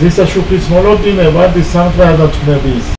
ზისა შუქის მოლოდინე ვარდი სამტრა დაწნების